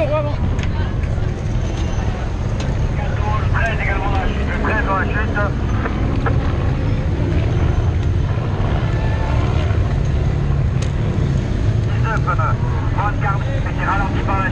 au 14, 13 également dans la chute, Le 13 dans la chute. Bonne carte, mais c'est ralenti par la